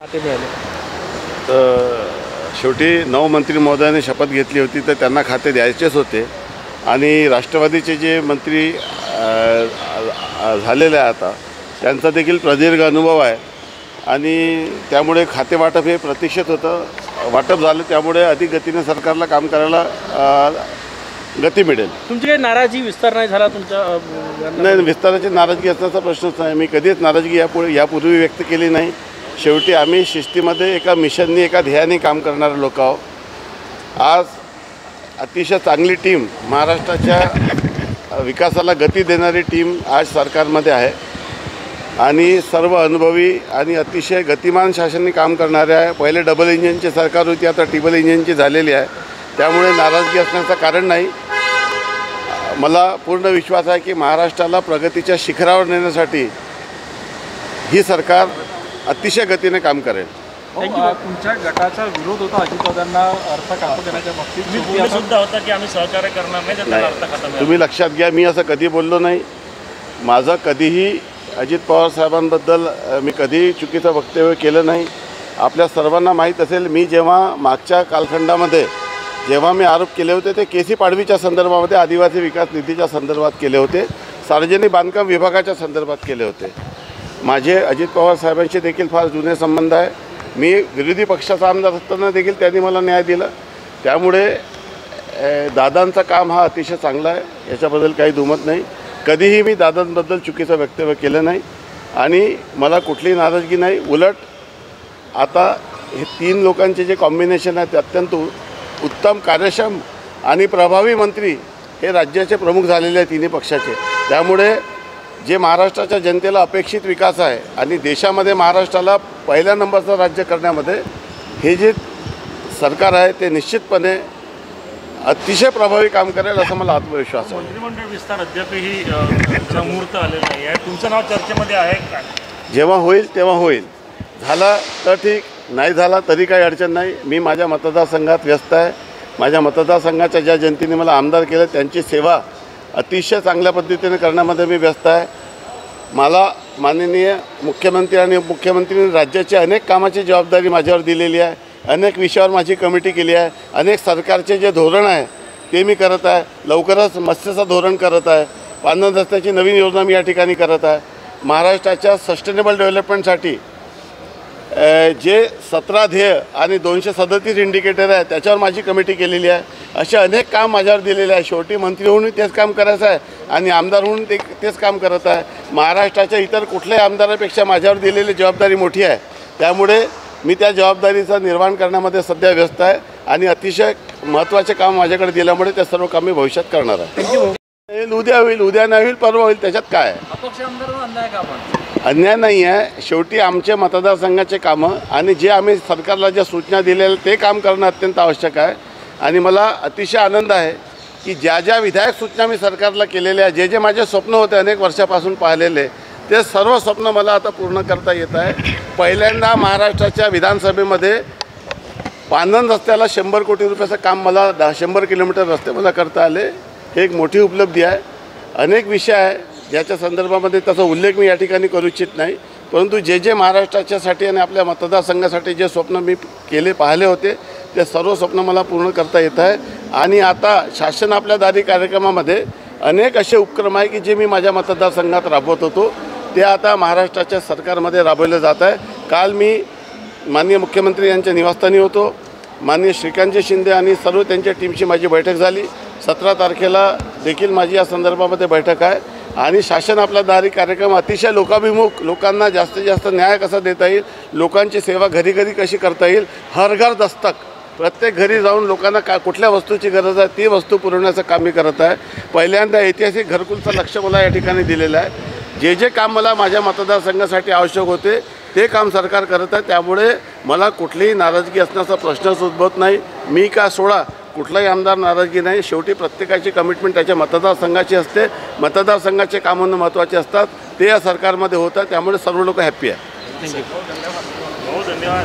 खाते मिळाले. तर शेवटी नऊ मंत्री महोदयाने शपथ घेतली होती तर त्यांना खाते द्यायचेच होते. आणि राष्ट्रवादीचे जे मंत्री झालेले आहे आता त्यांचा देखील प्रदीर्घ अनुभव आहे. आणि त्यामुळे खाते वाटप हे प्रतीक्षित होतं. वाटप झालं त्यामुळे अधिक गतीने सरकारला काम करायला गती मिळेल. तुमची काही नाराजी विस्तार नाही झाला तुमच्या? नाही विस्ताराची नाराजगी असण्याचा प्रश्नच नाही. मी कधीच नाराजगी यापुढे यापूर्वी व्यक्त केली नाही. शेवटी आम्ही शिस्तीमध्ये एका मिशननी एका ध्येयाने काम करणारे लोक आहोत. आज अतिशय चांगली टीम महाराष्ट्राच्या विकासाला गती देणारी टीम आज सरकारमध्ये आहे. आणि सर्व अनुभवी आणि अतिशय गतिमान शासनाने काम करणारे आहे. पहिले डबल इंजिनची सरकार होती आता टिबल इंजिनची झालेली आहे. त्यामुळे नाराजगी असण्याचं कारण नाही. मला पूर्ण विश्वास आहे की महाराष्ट्राला प्रगतीच्या शिखरावर नेण्यासाठी ही सरकार अतिशय गतीने काम करेल. तुमच्या गटाचा विरोध होता अजितदादांना अर्थ खातं देण्याच्या बाबतीत. सुद्धा होता की आम्ही सहकार्य करणार नाही. तुम्ही लक्षात घ्या मी असं कधी बोललो नाही. माझं कधीही अजित पवार साहेबांबद्दल मी कधीही चुकीचं वक्तव्य केलं नाही. आपल्या सर्वांना माहीत असेल मी जेव्हा मागच्या कालखंडामध्ये जेव्हा मी आरोप केले होते ते के सी पाडवीच्या संदर्भामध्ये आदिवासी विकास निधीच्या संदर्भात केले होते. सार्वजनिक बांधकाम विभागाच्या संदर्भात केले होते. माझे अजित पवार साहेबांशी देखील फार जुने संबंध आहे. मी विरोधी पक्षाचा आमदार असताना देखील त्यांनी मला न्याय दिला. त्यामुळे दादांचं काम हा अतिशय चांगला आहे. याच्याबद्दल काही दुमत नाही. कधीही मी दादांबद्दल चुकीचं वक्तव्य केलं नाही. आणि मला कुठलीही नाराजगी नाही. उलट आता हे तीन लोकांचे जे कॉम्बिनेशन आहे ते अत्यंत उत्तम कार्यक्षम आणि प्रभावी मंत्री हे राज्याचे प्रमुख झालेले आहे तिन्ही पक्षाचे. त्यामुळे जे महाराष्ट्राच्या जनतेला अपेक्षित विकास आहे आणि देशामध्ये महाराष्ट्राला पहिल्या नंबरचं राज्य करण्यामध्ये हे जे सरकार आहे ते निश्चितपणे अतिशय प्रभावी काम करेल असा मला आत्मविश्वास आहे. मंत्रिमंडळ विस्तार अद्यापही मुहूर्त आलेला नाही आहे. तुमचं नाव चर्चेमध्ये आहे का? जेव्हा होईल तेव्हा होईल. झाला तर ठीक नाही झाला तरी काही अडचण नाही. मी माझ्या मतदारसंघात व्यस्त आहे. माझ्या मतदारसंघाच्या ज्या जनतेने मला आमदार केलं त्यांची सेवा अतिशय चांगल्या पद्धतीने करण्यामध्ये मी व्यस्त आहे. मला माननीय मुख्यमंत्री आणि उपमुख्यमंत्र्यांनी राज्याची अनेक कामाची जबाबदारी माझ्यावर दिलेली आहे. अनेक विषयावर माझी कमिटी केली आहे. अनेक सरकारचे जे धोरण आहे ते मी करत आहे. लवकरच मत्स्याचं धोरण करत आहे. पानन रस्त्याची नवीन योजना मी या ठिकाणी करत आहे. महाराष्ट्राच्या सस्टेनेबल डेव्हलपमेंटसाठी जे सतरा ध्येय आणि दोनशे सदतीस इंडिकेटर आहे त्याच्यावर माझी कमिटी केलेली आहे. असे अनेक काम माझ्यावर दिलेले आहे. शेवटी मंत्री होऊन तेच काम करायचं आहे आणि आमदार होऊन ते तेच काम करत आहे. महाराष्ट्राच्या इतर कुठल्याही आमदारापेक्षा माझ्यावर दिलेली जबाबदारी मोठी आहे. त्यामुळे मी त्या जबाबदारीचं निर्वहन करण्यामध्ये सध्या व्यस्त आहे आणि अतिशय महत्त्वाचे काम माझ्याकडे दिल्यामुळे ते सर्व काम मी भविष्यात करणार आहे. होईल उद्या होईल उद्या नाही होईल परवा होईल त्याच्यात काय आहे? अन्याय नाही आहे. शेवटी आमचे मतदारसंघाचे कामं आणि जे आम्ही सरकारला ज्या सूचना दिलेल्या ते काम करणं अत्यंत आवश्यक आहे. आणि मला अतिशय आनंद आहे की ज्या ज्या विधायक सूचना मी सरकारला केलेल्या आहे जे जे माझे स्वप्न होते अनेक वर्षापासून पाहिलेले ते सर्व स्वप्न मला आता पूर्ण करता येत आहे. पहिल्यांदा महाराष्ट्राच्या विधानसभेमध्ये पानन रस्त्याला शंभर कोटी रुपयाचं काम मला दहा शंभर किलोमीटर रस्ते मला करता आले. हे एक मोठी उपलब्धी आहे. अनेक विषय आहे. ज्याच्या संदर्भामध्ये त्याचा उल्लेख मी या ठिकाणी करू इच्छित नाही. परंतु जे जे महाराष्ट्राच्यासाठी आणि आपल्या मतदारसंघासाठी जे स्वप्न मी केले पाहिले होते ते सर्व स्वप्न मला पूर्ण करता येत आहे. आणि आता शासन आपल्या दारी कार्यक्रमामध्ये अनेक असे उपक्रम आहे की जे मी माझ्या मतदारसंघात राबवत होतो. ते आता महाराष्ट्राच्या सरकारमध्ये राबवलं जात आहे. काल मी माननीय मुख्यमंत्री यांच्या निवासस्थानी होतो. माननीय श्रीकांतजी शिंदे आणि सर्व त्यांच्या टीमची माझी बैठक झाली. सतरा तारखेला देखील माझी या संदर्भामध्ये बैठक आहे. आणि शासन आपला दारी कार्यक्रम अतिशय लोकाभिमुख लोकांना जास्तीत जास्त न्याय कसा देता येईल लोकांची सेवा घरी घरी कशी करता येईल हर घर दस्तक. प्रत्येक घरी जाऊन लोकांना का कुठल्या वस्तूची गरज आहे ती वस्तू पुरवण्याचं काम मी करत आहे. पहिल्यांदा ऐतिहासिक घरकुलचं लक्ष मला या ठिकाणी दिलेलं आहे. जे जे काम मला माझ्या मतदारसंघासाठी आवश्यक होते ते काम सरकार करत आहे. त्यामुळे मला कुठलीही नाराजगी असण्याचा प्रश्नच उद्भवत नाही. मी का सोडा? कुठलाही आमदार नाराजगी नाही. शेवटी प्रत्येकाची कमिटमेंट त्याच्या मतदारसंघाची असते. मतदारसंघाचे कामं महत्त्वाचे असतात. ते या सरकारमध्ये होतात. त्यामुळे सर्व लोक हॅप्पी आहे हो धन्यवाद.